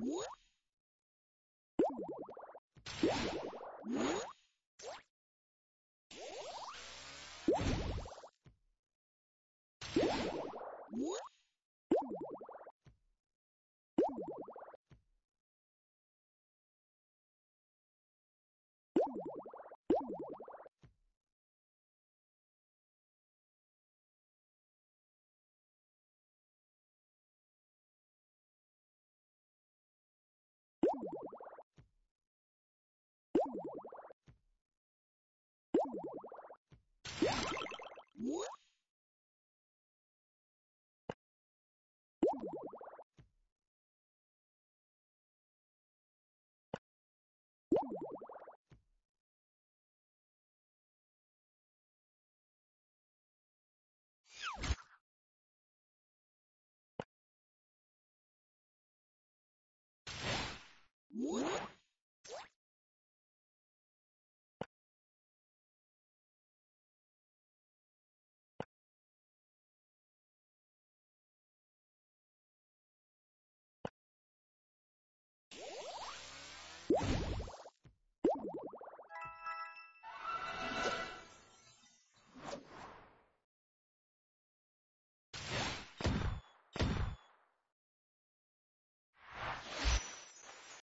What? What?